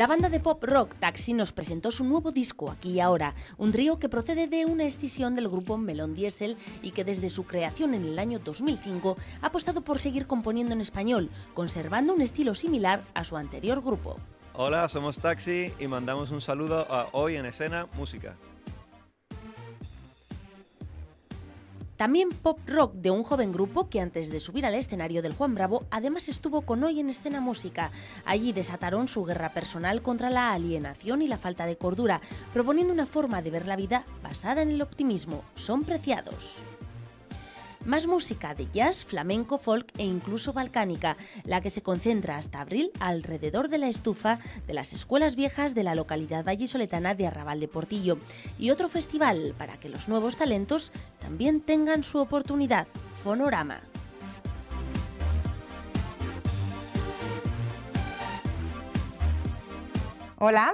La banda de pop rock Taxi nos presentó su nuevo disco Aquí y Ahora, un trío que procede de una escisión del grupo Melón Diesel y que desde su creación en el año 2005 ha apostado por seguir componiendo en español, conservando un estilo similar a su anterior grupo. Hola, somos Taxi y mandamos un saludo a Hoy en Escena Música. También pop rock de un joven grupo que antes de subir al escenario del Juan Bravo además estuvo con Hoy en Escena Música. Allí desataron su guerra personal contra la alienación y la falta de cordura, proponiendo una forma de ver la vida basada en el optimismo. Son preciados. Más música de jazz, flamenco, folk e incluso balcánica, la que se concentra hasta abril alrededor de la estufa de las escuelas viejas de la localidad vallisoletana de Arrabal de Portillo. Y otro festival para que los nuevos talentos también tengan su oportunidad, Fonorama. Hola,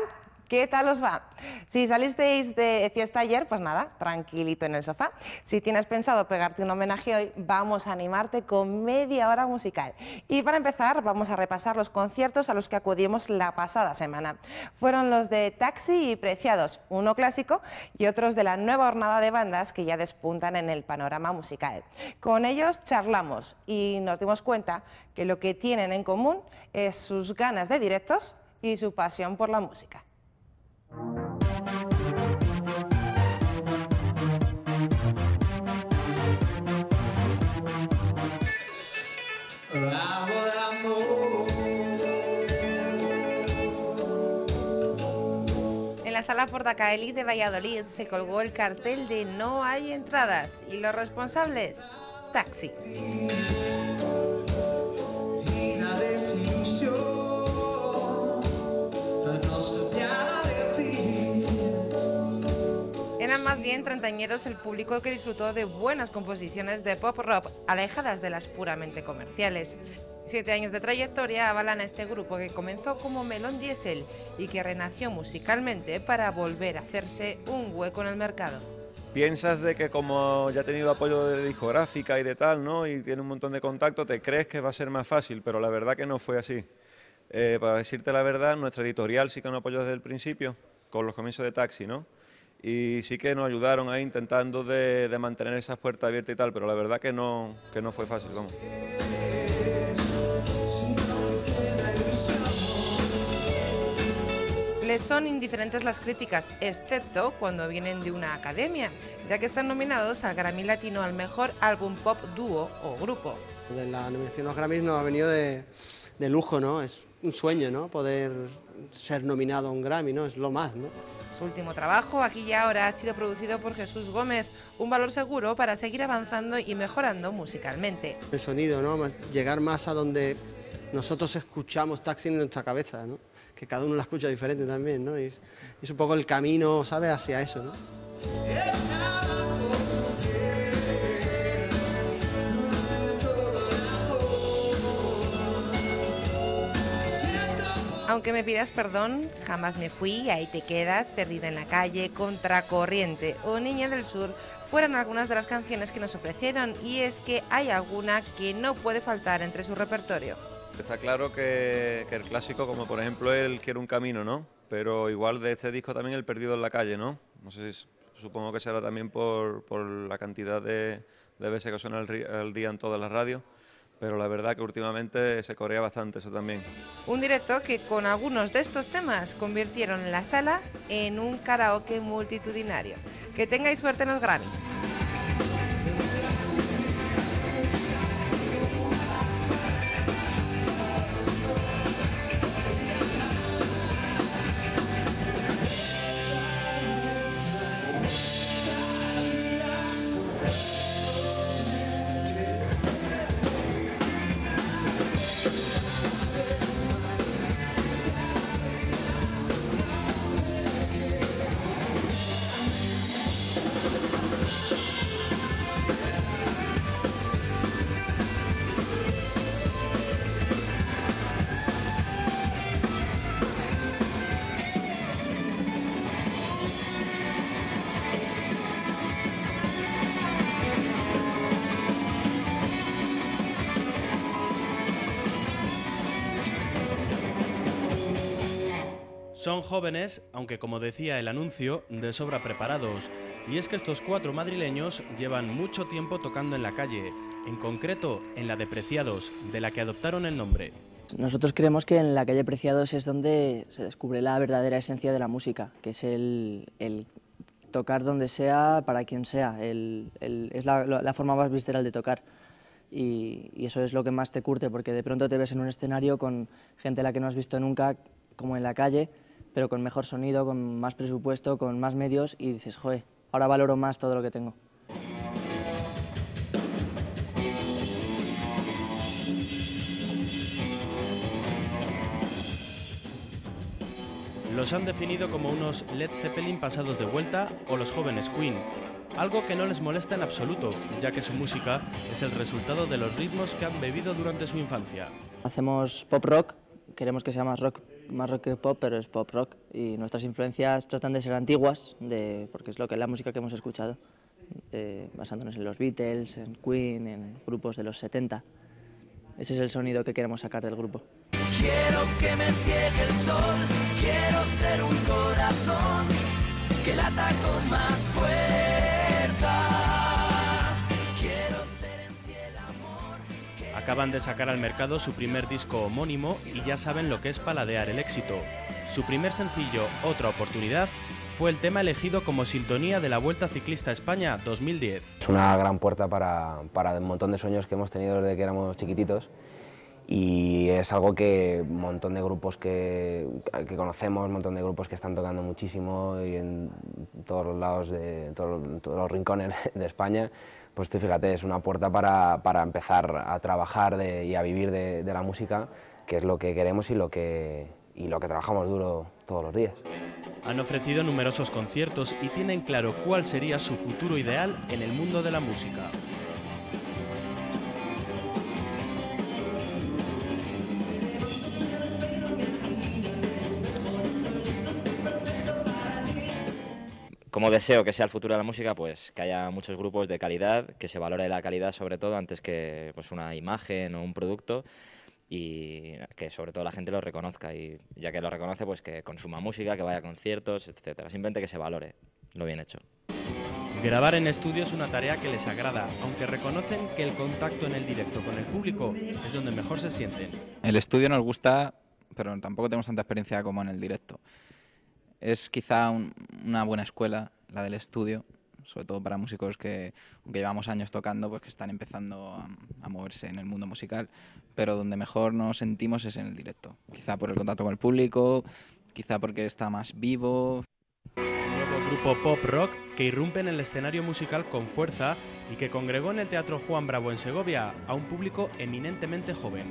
¿Qué tal os va? Si salisteis de fiesta ayer, pues nada, tranquilito en el sofá. Si tienes pensado pegarte un homenaje hoy, vamos a animarte con media hora musical. Y para empezar, vamos a repasar los conciertos a los que acudimos la pasada semana. Fueron los de Taxi y Preciados, uno clásico y otros de la nueva jornada de bandas que ya despuntan en el panorama musical. Con ellos charlamos y nos dimos cuenta que lo que tienen en común es sus ganas de directos y su pasión por la música. En la sala Portacaeli de Valladolid se colgó el cartel de No hay entradas y los responsables, taxi. Bien treintañeros el público que disfrutó de buenas composiciones de pop rock alejadas de las puramente comerciales. Siete años de trayectoria avalan a este grupo que comenzó como Melón Diesel y que renació musicalmente para volver a hacerse un hueco en el mercado. Piensas de que como ya ha tenido apoyo de discográfica y de tal, ¿no? Y tiene un montón de contactos, te crees que va a ser más fácil, pero la verdad que no fue así. Eh, para decirte la verdad, nuestra editorial sí que nos apoyó desde el principio, con los comienzos de Taxi, ¿no? Y sí que nos ayudaron ahí intentando de, mantener esas puertas abiertas y tal, pero la verdad que no, que no fue fácil. Vamos. Les son indiferentes las críticas, excepto cuando vienen de una academia, ya que están nominados al Grammy Latino al mejor álbum pop dúo o grupo. De la nominación a los Grammys nos ha venido de, de lujo, ¿no? Es un sueño, ¿no? Poder ser nominado a un Grammy, ¿no? Es lo más, ¿no? Su último trabajo, aquí y ahora, ha sido producido por Jesús Gómez, un valor seguro para seguir avanzando y mejorando musicalmente. El sonido, ¿no? llegar más a donde nosotros escuchamos taxi en nuestra cabeza, ¿no? que cada uno la escucha diferente también, ¿no? Y es, es un poco el camino, ¿sabes?, hacia eso, ¿no? Aunque me pidas perdón, jamás me fui, ahí te quedas, perdida en la calle, contracorriente o Niña del Sur, fueron algunas de las canciones que nos ofrecieron y es que hay alguna que no puede faltar entre su repertorio. Está claro que, el clásico, como por ejemplo el Quiero un camino, ¿no? Pero igual de este disco también el Perdido en la calle, ¿no? No sé si supongo que será también por, la cantidad de, veces que suena al día en todas las radios pero la verdad que últimamente se corea bastante eso también. Un directo que con algunos de estos temas convirtieron la sala en un karaoke multitudinario. Que tengáis suerte en los Grammy. Son jóvenes, aunque como decía el anuncio, de sobra preparados. Y es que estos cuatro madrileños llevan mucho tiempo tocando en la calle, en concreto en la de Preciados, de la que adoptaron el nombre. Nosotros creemos que en la calle Preciados es donde se descubre la verdadera esencia de la música, que es el, tocar donde sea, para quien sea. es la, forma más visceral de tocar. Y, y, eso es lo que más te curte, porque de pronto te ves en un escenario con gente a la que no has visto nunca, como en la calle, pero con mejor sonido, con más presupuesto, con más medios y dices, joder, ahora valoro más todo lo que tengo. Los han definido como unos Led Zeppelin pasados de vuelta o los jóvenes Queen, algo que no les molesta en absoluto, ya que su música es el resultado de los ritmos que han bebido durante su infancia. Hacemos pop rock, queremos que sea más rock más rock que pop, pero es pop rock. Y nuestras influencias tratan de ser antiguas, de, porque es lo que es la música que hemos escuchado, basándonos en los Beatles, en Queen, en grupos de los 70. Ese es el sonido que queremos sacar del grupo. Quiero que me ciegue el sol, quiero ser un corazón que con más fuerza. Acaban de sacar al mercado su primer disco homónimo y ya saben lo que es paladear el éxito. Su primer sencillo, Otra oportunidad, fue el tema elegido como sintonía de la Vuelta Ciclista España 2010. Es una gran puerta para, para un montón de sueños que hemos tenido desde que éramos chiquititos y es algo que un montón de grupos que, conocemos, un montón de grupos que están tocando muchísimo y en todos los lados, de todos, todos los rincones de España, pues fíjate, es una puerta para, para empezar a trabajar y a vivir de, de, la música, que es lo que queremos y lo que, y lo que trabajamos duro todos los días. Han ofrecido numerosos conciertos y tienen claro cuál sería su futuro ideal en el mundo de la música. Como deseo que sea el futuro de la música, pues que haya muchos grupos de calidad, que se valore la calidad sobre todo antes que pues una imagen o un producto y que sobre todo la gente lo reconozca y ya que lo reconoce pues que consuma música, que vaya a conciertos, etcétera, simplemente que se valore lo bien hecho. Grabar en estudio es una tarea que les agrada, aunque reconocen que el contacto en el directo con el público es donde mejor se sienten. El estudio nos gusta, pero tampoco tenemos tanta experiencia como en el directo es quizá una buena escuela, la del estudio, sobre todo para músicos que, aunque llevamos años tocando, pues que están empezando a, moverse en el mundo musical, pero donde mejor nos sentimos es en el directo. Quizá por el contacto con el público, quizá porque está más vivo. Nuevo grupo pop rock que irrumpe en el escenario musical con fuerza y que congregó en el Teatro Juan Bravo en Segovia a un público eminentemente joven.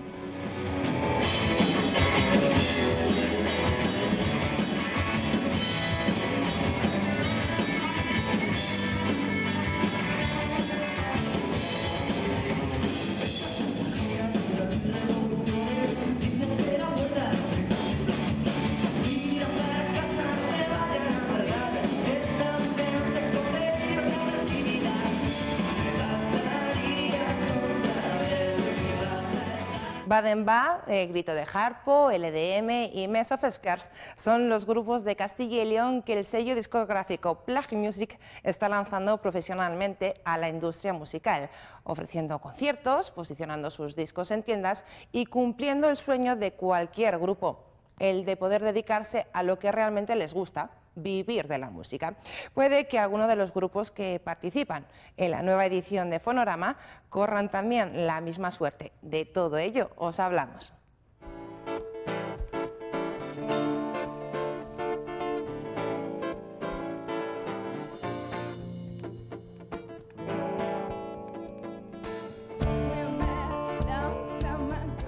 Baden-Ba, eh, Grito de Harpo, LDM y Mess of Scars son los grupos de Castilla y León que el sello discográfico Plug Music está lanzando profesionalmente a la industria musical, ofreciendo conciertos, posicionando sus discos en tiendas y cumpliendo el sueño de cualquier grupo, el de poder dedicarse a lo que realmente les gusta, vivir de la música. Puede que algunos de los grupos que participan en la nueva edición de Fonorama corran también la misma suerte. De todo ello os hablamos.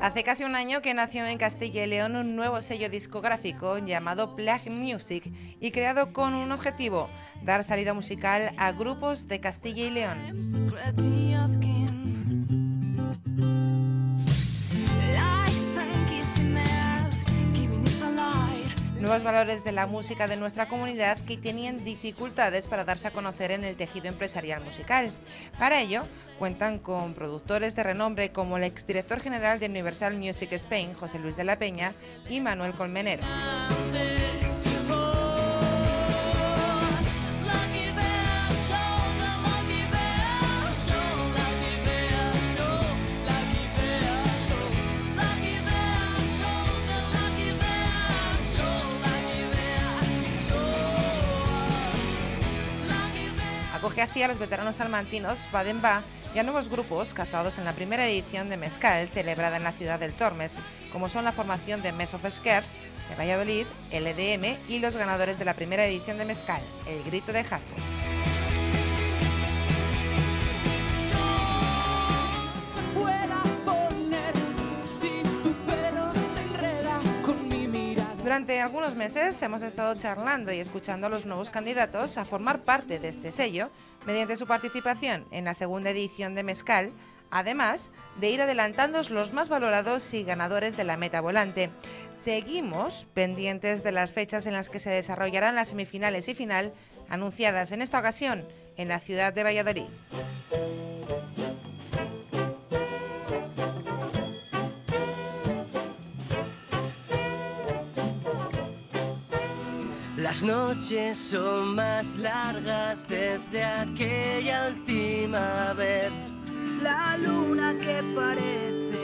Hace casi un año que nació en Castilla y León un nuevo sello discográfico llamado Plug Music y creado con un objetivo, dar salida musical a grupos de Castilla y León. Nuevos valores de la música de nuestra comunidad que tenían dificultades para darse a conocer en el tejido empresarial musical. Para ello, cuentan con productores de renombre como el exdirector general de Universal Music Spain, José Luis de la Peña, y Manuel Colmenero. Así a los veteranos salmantinos va y a nuevos grupos captados en la primera edición de Mezcal celebrada en la ciudad del Tormes, como son la formación de Mess of Scares de Valladolid, LDM y los ganadores de la primera edición de Mezcal, El Grito de Jaco. Durante algunos meses hemos estado charlando y escuchando a los nuevos candidatos a formar parte de este sello mediante su participación en la segunda edición de Mezcal, además de ir adelantando los más valorados y ganadores de la meta volante. Seguimos pendientes de las fechas en las que se desarrollarán las semifinales y final anunciadas en esta ocasión en la ciudad de Valladolid. Las noches son más largas desde aquella última vez. La luna que parece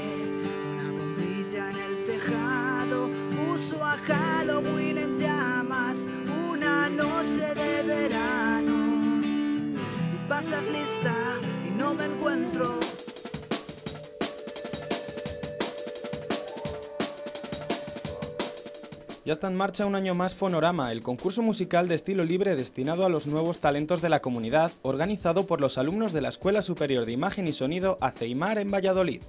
una bombilla en el tejado puso a Halloween en llamas una noche de verano. Y pasas lista y no me encuentro. Ya está en marcha un año más Fonorama, el concurso musical de estilo libre destinado a los nuevos talentos de la comunidad, organizado por los alumnos de la Escuela Superior de Imagen y Sonido Aceimar en Valladolid.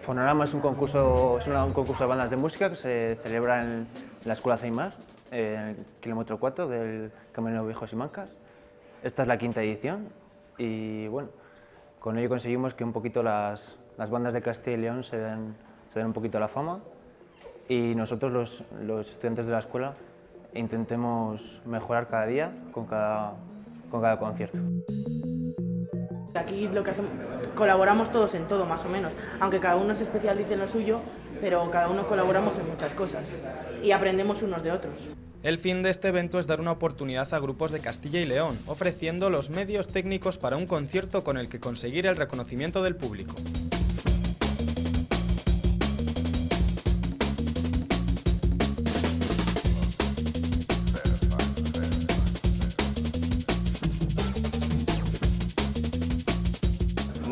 Fonorama es un concurso, es un concurso de bandas de música que se celebra en la Escuela Aceimar, en el kilómetro 4 del Camino Viejos y Mancas. Esta es la quinta edición y bueno, con ello conseguimos que un poquito las, las bandas de Castilla y León se den, se den un poquito la fama y nosotros los, los, estudiantes de la escuela intentemos mejorar cada día con cada, con cada concierto. Aquí lo que hacemos, colaboramos todos en todo más o menos, aunque cada uno se especialice en lo suyo, pero cada uno colaboramos en muchas cosas y aprendemos unos de otros. El fin de este evento es dar una oportunidad a grupos de Castilla y León, ofreciendo los medios técnicos para un concierto con el que conseguir el reconocimiento del público.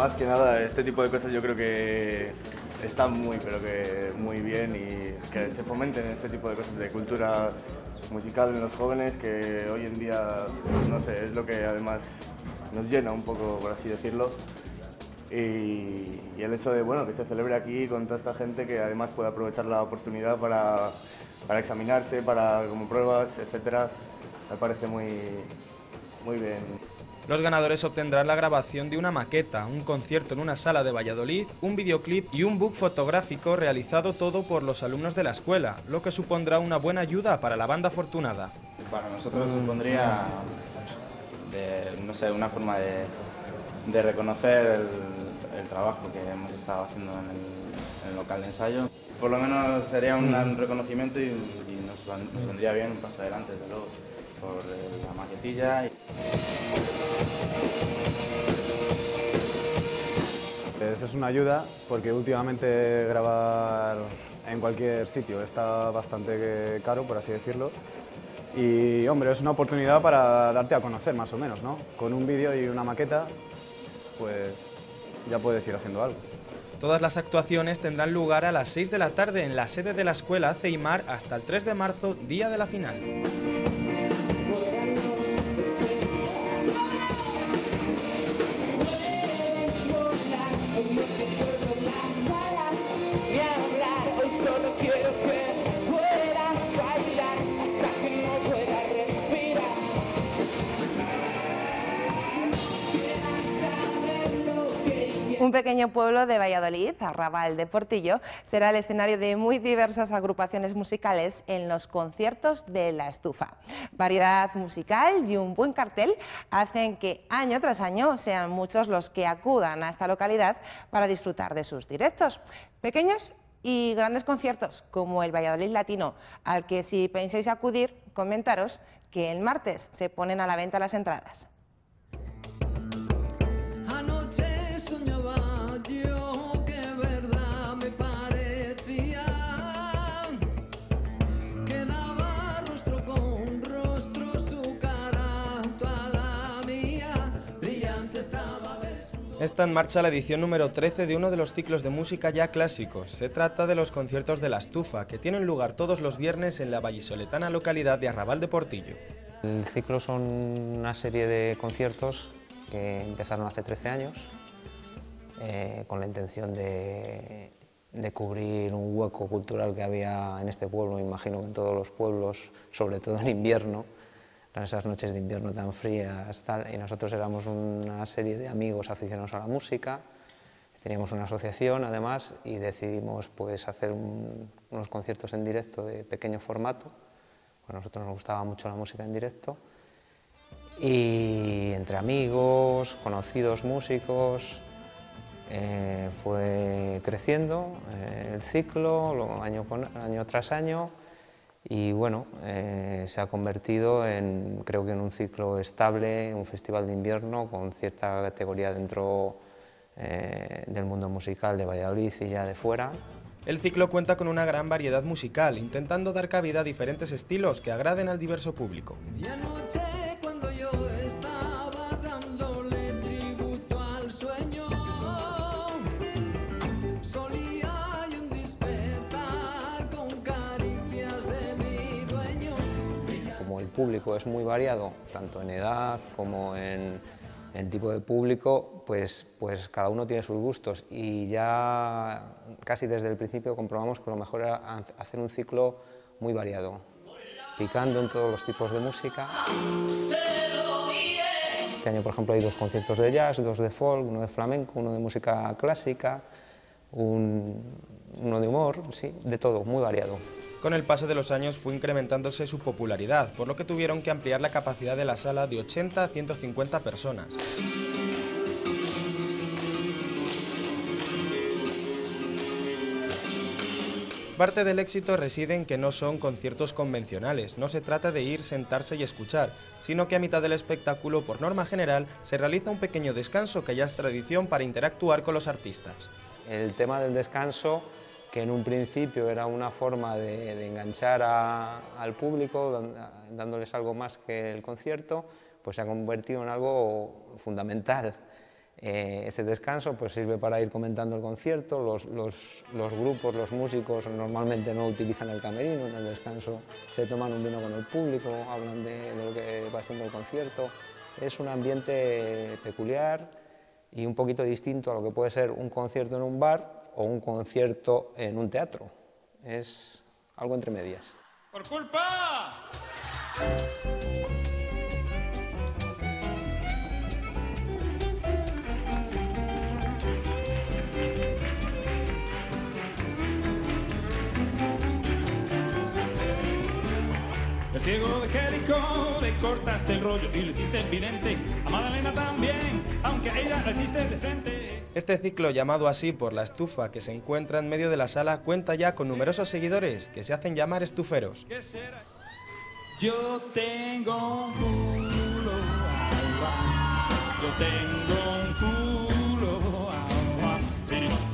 Más que nada este tipo de cosas yo creo que están muy, pero que muy bien y que se fomenten este tipo de cosas de cultura musical en los jóvenes que hoy en día, no sé, es lo que además nos llena un poco, por así decirlo. Y, el hecho de bueno, que se celebre aquí con toda esta gente que además puede aprovechar la oportunidad para, para examinarse, para como pruebas, etcétera, me parece muy, muy bien. Los ganadores obtendrán la grabación de una maqueta, un concierto en una sala de Valladolid, un videoclip y un book fotográfico realizado todo por los alumnos de la escuela, lo que supondrá una buena ayuda para la banda afortunada. Para nosotros supondría, no sé, una forma de, reconocer el, trabajo que hemos estado haciendo en el, local de ensayo. Por lo menos sería un, reconocimiento y, nos, vendría bien un paso adelante, desde luego por eh, la maquetilla. Es una ayuda porque últimamente grabar en cualquier sitio está bastante caro, por así decirlo. Y hombre, es una oportunidad para darte a conocer más o menos, ¿no? Con un vídeo y una maqueta, pues ya puedes ir haciendo algo. Todas las actuaciones tendrán lugar a las 6 de la tarde en la sede de la escuela Ceimar hasta el 3 de marzo, día de la final. Un pequeño pueblo de Valladolid, Arrabal de Portillo, será el escenario de muy diversas agrupaciones musicales en los conciertos de La Estufa. Variedad musical y un buen cartel hacen que año tras año sean muchos los que acudan a esta localidad para disfrutar de sus directos. Pequeños y grandes conciertos como el Valladolid Latino, al que si pensáis acudir, comentaros que el martes se ponen a la venta las entradas. Está en marcha la edición número 13 de uno de los ciclos de música ya clásicos. Se trata de los conciertos de la estufa, que tienen lugar todos los viernes en la vallisoletana localidad de Arrabal de Portillo. El ciclo son una serie de conciertos que empezaron hace 13 años eh, con la intención de, de, cubrir un hueco cultural que había en este pueblo, imagino que en todos los pueblos, sobre todo en invierno, esas noches de invierno tan frías, tal, y nosotros éramos una serie de amigos aficionados a la música, teníamos una asociación además y decidimos pues, hacer unos conciertos en directo de pequeño formato, a nosotros nos gustaba mucho la música en directo, y entre amigos, conocidos músicos, eh, fue creciendo eh, el ciclo año, año tras año y bueno, eh, se ha convertido en, creo que en un ciclo estable, un festival de invierno con cierta categoría dentro del mundo musical de Valladolid y ya de fuera. El ciclo cuenta con una gran variedad musical, intentando dar cabida a diferentes estilos que agraden al diverso público. Público es muy variado, tanto en edad como en, el tipo de público, pues, pues cada uno tiene sus gustos y ya casi desde el principio comprobamos que lo mejor era hacer un ciclo muy variado, picando en todos los tipos de música. Este año, por ejemplo, hay dos conciertos de jazz, dos de folk, uno de flamenco, uno de música clásica, uno de humor, sí, de todo, muy variado. Con el paso de los años fue incrementándose su popularidad, por lo que tuvieron que ampliar la capacidad de la sala de 80 a 150 personas. Parte del éxito reside en que no son conciertos convencionales, no se trata de ir, sentarse y escuchar, sino que a mitad del espectáculo, por norma general, se realiza un pequeño descanso que ya es tradición para interactuar con los artistas. El tema del descanso que en un principio era una forma de, enganchar al público, dándoles algo más que el concierto, pues se ha convertido en algo fundamental. Eh, ese descanso pues sirve para ir comentando el concierto, los, los, grupos, los músicos normalmente no utilizan el camerino, en el descanso se toman un vino con el público, hablan de, de lo que va siendo el concierto. Es un ambiente peculiar y un poquito distinto a lo que puede ser un concierto en un bar o un concierto en un teatro. Es algo entre medias. ¡Por culpa! El ciego de Jericó le cortaste el rollo y lo hiciste evidente. A Madalena también, aunque a ella la hiciste decente. Este ciclo, llamado así por la estufa que se encuentra en medio de la sala, cuenta ya con numerosos seguidores que se hacen llamar estuferos. Yo tengo un culo, yo tengo un culo,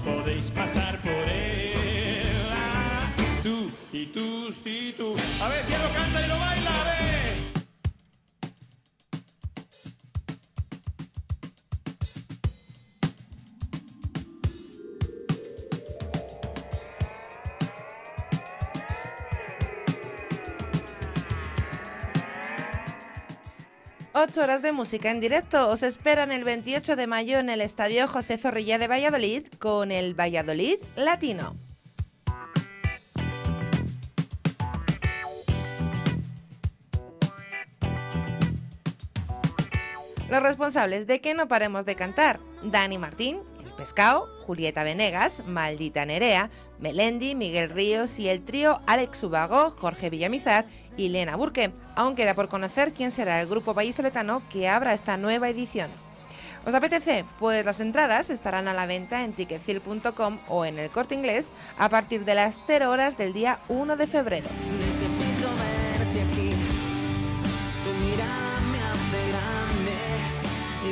podéis pasar por él, tú y tú, y tú. A ver, quiero canta y lo baila, a ver. Ocho horas de música en directo os esperan el 28 de mayo en el Estadio José Zorrilla de Valladolid con el Valladolid Latino. Los responsables de que no paremos de cantar, Dani Martín, Pescado, Julieta Venegas, Maldita Nerea, Melendi, Miguel Ríos y el trío Alex Ubago, Jorge Villamizar y Lena Burke. Aún queda por conocer quién será el grupo vallisoletano que abra esta nueva edición. ¿Os apetece? Pues las entradas estarán a la venta en ticketfil.com o en el corte inglés a partir de las 0 horas del día 1 de febrero.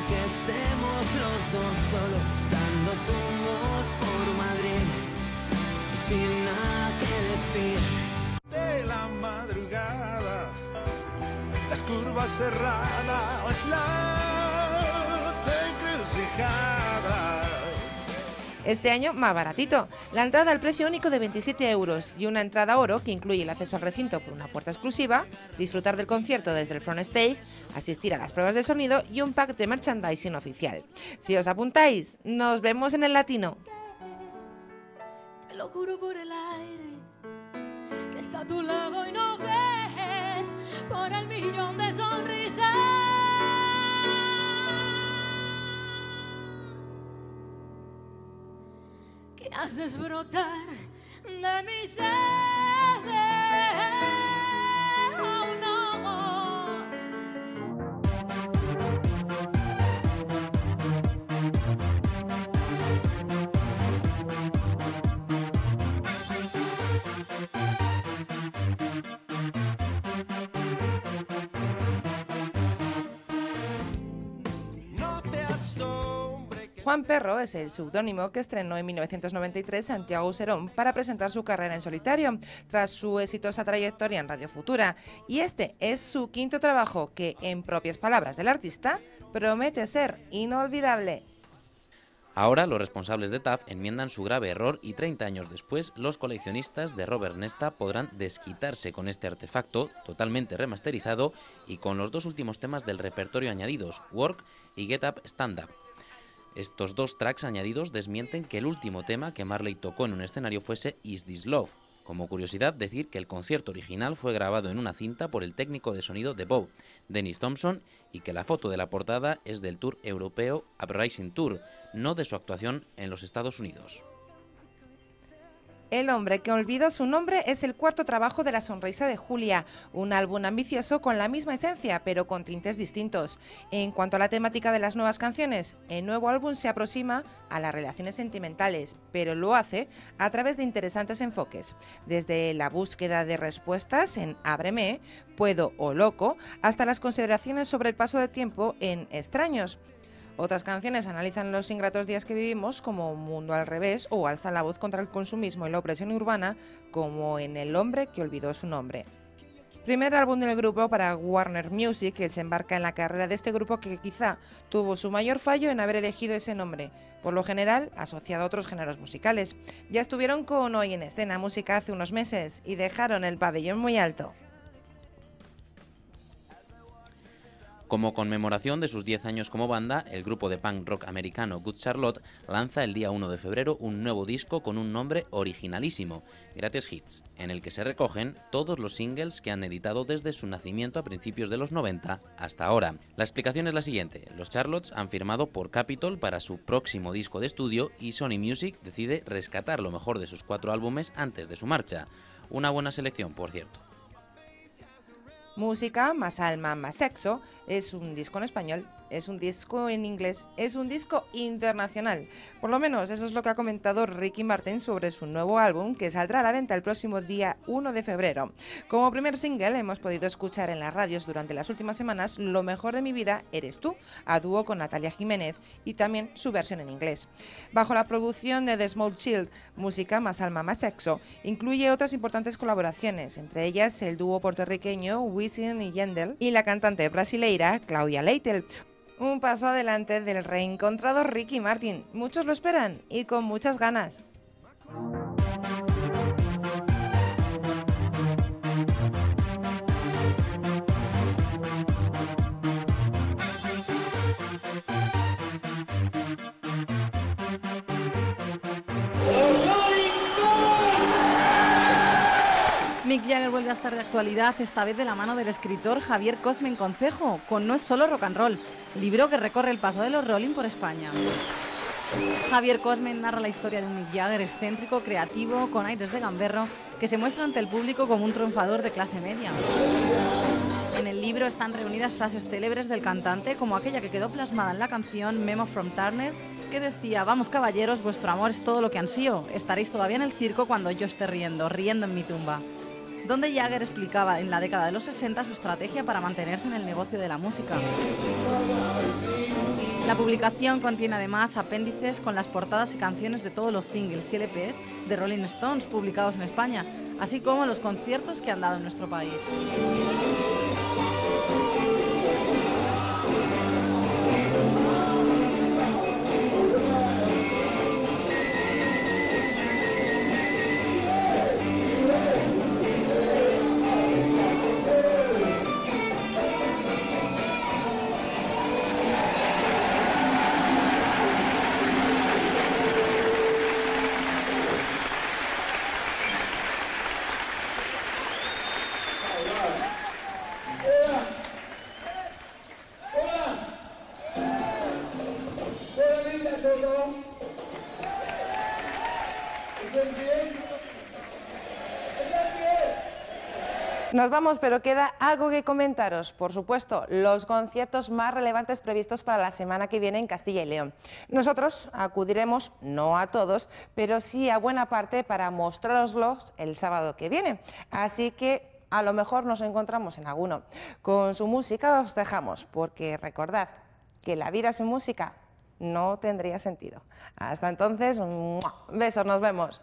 que estemos los dos solos curvas cerradas, las encrucijadas. Este año más baratito. La entrada al precio único de 27 euros y una entrada oro que incluye el acceso al recinto por una puerta exclusiva, disfrutar del concierto desde el front stage, asistir a las pruebas de sonido y un pack de merchandising oficial. Si os apuntáis, nos vemos en el latino. Te lo juro por el aire, que está a tu lado y no ves por el millón de sonrisas. Que haces brotar de mi ser. Juan Perro es el seudónimo que estrenó en 1993 Santiago Serón para presentar su carrera en solitario, tras su exitosa trayectoria en Radio Futura. Y este es su quinto trabajo que, en propias palabras del artista, promete ser inolvidable. Ahora los responsables de TAF enmiendan su grave error y 30 años después los coleccionistas de Robert Nesta podrán desquitarse con este artefacto totalmente remasterizado y con los dos últimos temas del repertorio añadidos, Work y Get Up Stand Up. Estos dos tracks añadidos desmienten que el último tema que Marley tocó en un escenario fuese Is This Love. Como curiosidad, decir que el concierto original fue grabado en una cinta por el técnico de sonido de Bob, Dennis Thompson, y que la foto de la portada es del tour europeo Uprising Tour, no de su actuación en los Estados Unidos. El hombre que olvidó su nombre es el cuarto trabajo de La Sonrisa de Julia, un álbum ambicioso con la misma esencia, pero con tintes distintos. En cuanto a la temática de las nuevas canciones, el nuevo álbum se aproxima a las relaciones sentimentales, pero lo hace a través de interesantes enfoques, desde la búsqueda de respuestas en Ábreme, Puedo o Loco, hasta las consideraciones sobre el paso del tiempo en Extraños. Otras canciones analizan los ingratos días que vivimos, como Mundo al revés, o alzan la voz contra el consumismo y la opresión urbana, como en El hombre que olvidó su nombre. Primer álbum del grupo para Warner Music, que se embarca en la carrera de este grupo que quizá tuvo su mayor fallo en haber elegido ese nombre, por lo general asociado a otros géneros musicales. Ya estuvieron con Hoy en Escena Música hace unos meses y dejaron el pabellón muy alto. Como conmemoración de sus 10 años como banda, el grupo de punk rock americano Good Charlotte lanza el día 1 de febrero un nuevo disco con un nombre originalísimo, Gratis Hits, en el que se recogen todos los singles que han editado desde su nacimiento a principios de los 90 hasta ahora. La explicación es la siguiente, los Charlottes han firmado por Capitol para su próximo disco de estudio y Sony Music decide rescatar lo mejor de sus cuatro álbumes antes de su marcha. Una buena selección, por cierto. Música, más alma, más sexo, es un disco en español, es un disco en inglés, es un disco internacional. Por lo menos eso es lo que ha comentado Ricky Martin sobre su nuevo álbum que saldrá a la venta el próximo día 1 de febrero. Como primer single hemos podido escuchar en las radios durante las últimas semanas Lo mejor de mi vida eres tú, a dúo con Natalia Jiménez y también su versión en inglés. Bajo la producción de The Small Child, música más alma más sexo, incluye otras importantes colaboraciones, entre ellas el dúo puertorriqueño Wisin y Yandel y la cantante brasileira Claudia Leitel. Un paso adelante del reencontrado Ricky Martin. Muchos lo esperan y con muchas ganas. Jagger vuelve a estar de actualidad, esta vez de la mano del escritor Javier Cosme en Concejo, con No es solo rock and roll, libro que recorre el paso de los Rolling por España. Javier Cosme narra la historia de un Mick Jagger excéntrico, creativo, con aires de gamberro, que se muestra ante el público como un triunfador de clase media. En el libro están reunidas frases célebres del cantante, como aquella que quedó plasmada en la canción Memo from Turner, que decía, vamos caballeros, vuestro amor es todo lo que ansío, estaréis todavía en el circo cuando yo esté riendo, riendo en mi tumba donde Jagger explicaba en la década de los 60 su estrategia para mantenerse en el negocio de la música. La publicación contiene además apéndices con las portadas y canciones de todos los singles y LPs de Rolling Stones publicados en España, así como los conciertos que han dado en nuestro país. Nos vamos, pero queda algo que comentaros. Por supuesto, los conciertos más relevantes previstos para la semana que viene en Castilla y León. Nosotros acudiremos, no a todos, pero sí a buena parte para mostraroslos el sábado que viene. Así que a lo mejor nos encontramos en alguno. Con su música os dejamos, porque recordad que la vida sin música no tendría sentido. Hasta entonces, besos, nos vemos.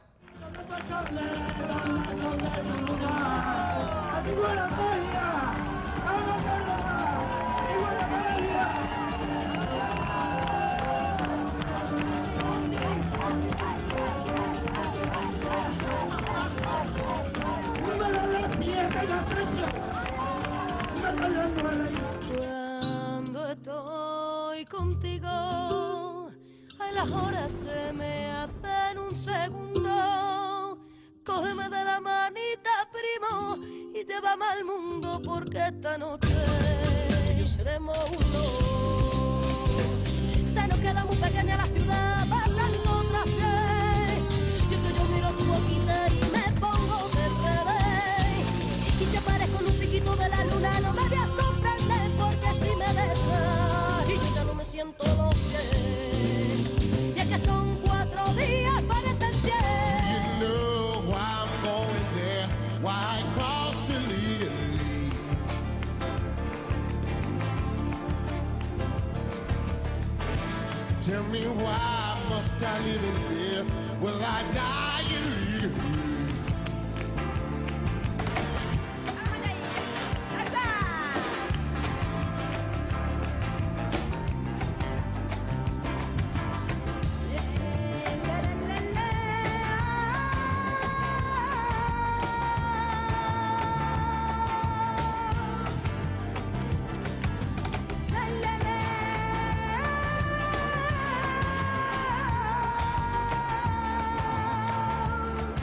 Cuando estoy contigo, ay, las horas se me hacen un segundo. Cógeme de la manita, primo, te va al mundo porque esta noche yo seremos uno. Se nos queda muy pequeña la ciudad para otra vez. Y es que yo miro tu boquita y me I live in fear? Will I die illegally?